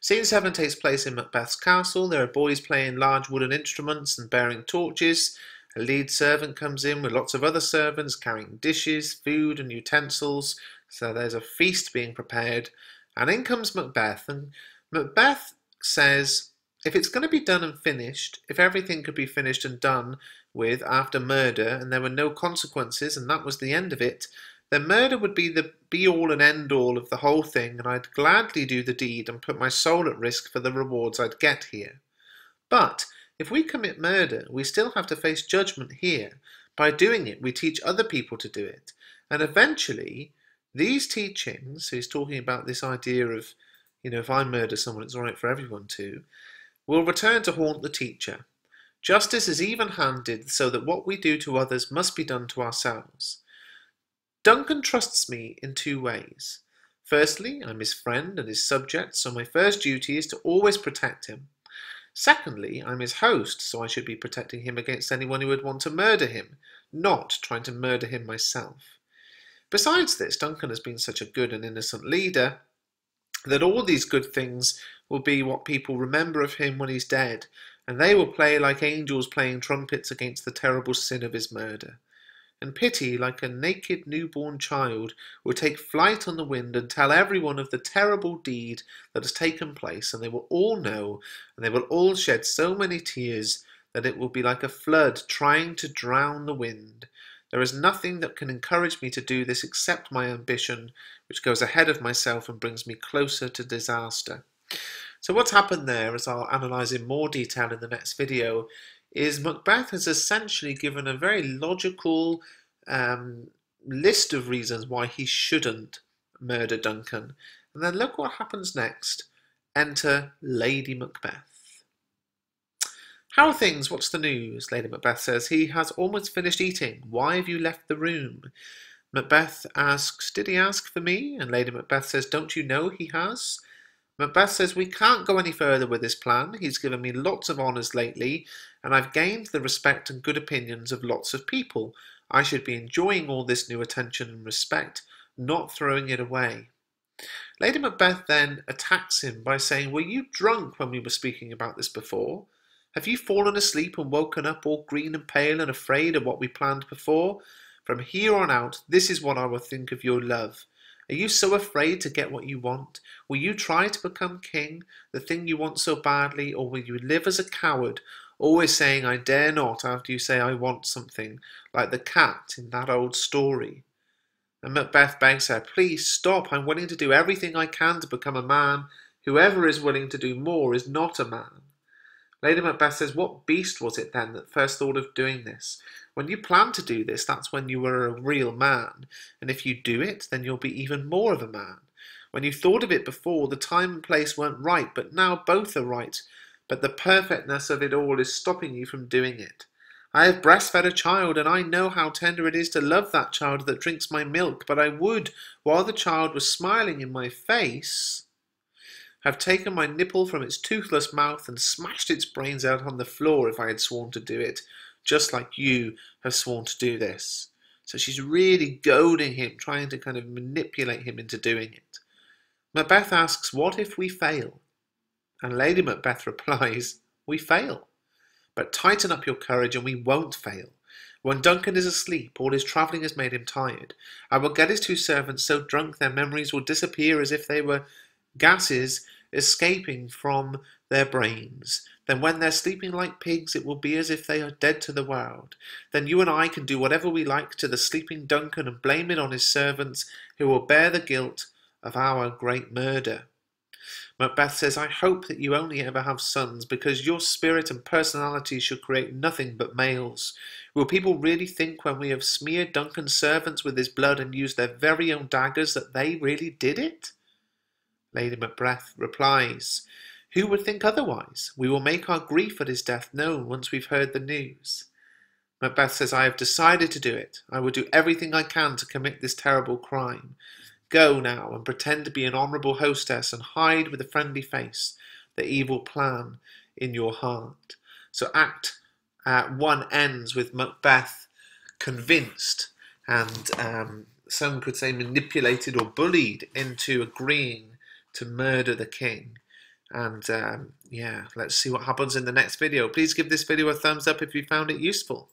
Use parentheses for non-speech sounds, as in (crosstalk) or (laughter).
Scene 7 takes place in Macbeth's castle. There are boys playing large wooden instruments and bearing torches. A lead servant comes in with lots of other servants carrying dishes, food, and utensils. So there's a feast being prepared. And in comes Macbeth. And Macbeth says, if it's going to be done and finished, if everything could be finished and done with after murder and there were no consequences and that was the end of it, then murder would be the be all and end all of the whole thing, and I'd gladly do the deed and put my soul at risk for the rewards I'd get here. But if we commit murder, we still have to face judgment here. By doing it, we teach other people to do it. And eventually, these teachings, he's talking about this idea of, you know, if I murder someone, it's all right for everyone to, will return to haunt the teacher. Justice is even handed so that what we do to others must be done to ourselves. Duncan trusts me in two ways. Firstly, I'm his friend and his subject, so my first duty is to always protect him. Secondly, I'm his host, so I should be protecting him against anyone who would want to murder him, not trying to murder him myself. Besides this, Duncan has been such a good and innocent leader that all these good things will be what people remember of him when he's dead, and they will play like angels playing trumpets against the terrible sin of his murder and pity, like a naked newborn child, will take flight on the wind and tell everyone of the terrible deed that has taken place, and they will all know, and they will all shed so many tears that it will be like a flood trying to drown the wind. There is nothing that can encourage me to do this except my ambition, which goes ahead of myself and brings me closer to disaster. So what's happened there, as I'll analyse in more detail in the next video, is Macbeth has essentially given a very logical um, list of reasons why he shouldn't murder Duncan. And then look what happens next. Enter Lady Macbeth. How are things? What's the news? Lady Macbeth says. He has almost finished eating. Why have you left the room? Macbeth asks, Did he ask for me? And Lady Macbeth says, Don't you know he has? Macbeth says, We can't go any further with this plan. He's given me lots of honours lately, and I've gained the respect and good opinions of lots of people. I should be enjoying all this new attention and respect, not throwing it away. Lady Macbeth then attacks him by saying, Were you drunk when we were speaking about this before? Have you fallen asleep and woken up all green and pale and afraid of what we planned before? From here on out, this is what I will think of your love. Are you so afraid to get what you want? Will you try to become king, the thing you want so badly, or will you live as a coward, always saying, I dare not, after you say, I want something, like the cat in that old story? And Macbeth begs her, Please stop, I'm willing to do everything I can to become a man. Whoever is willing to do more is not a man. Lady Macbeth says, What beast was it then that first thought of doing this? When you plan to do this, that's when you are a real man. And if you do it, then you'll be even more of a man. When you thought of it before, the time and place weren't right, but now both are right. But the perfectness of it all is stopping you from doing it. I have breastfed a child, and I know how tender it is to love that child that drinks my milk, but I would, while the child was smiling in my face, have taken my nipple from its toothless mouth and smashed its brains out on the floor if I had sworn to do it just like you have sworn to do this. So she's really goading him, trying to kind of manipulate him into doing it. Macbeth asks, What if we fail? And Lady Macbeth (laughs) replies, We fail. But tighten up your courage and we won't fail. When Duncan is asleep, all his travelling has made him tired. I will get his two servants so drunk their memories will disappear as if they were gases escaping from their brains. Then, when they're sleeping like pigs, it will be as if they are dead to the world. Then you and I can do whatever we like to the sleeping Duncan and blame it on his servants, who will bear the guilt of our great murder. Macbeth says, I hope that you only ever have sons, because your spirit and personality should create nothing but males. Will people really think when we have smeared Duncan's servants with his blood and used their very own daggers that they really did it? Lady Macbeth replies, Who would think otherwise? We will make our grief at his death known once we've heard the news. Macbeth says, I have decided to do it. I will do everything I can to commit this terrible crime. Go now and pretend to be an honourable hostess and hide with a friendly face the evil plan in your heart. So Act uh, 1 ends with Macbeth convinced and um, some could say manipulated or bullied into agreeing to murder the king. And um, yeah, let's see what happens in the next video. Please give this video a thumbs up if you found it useful.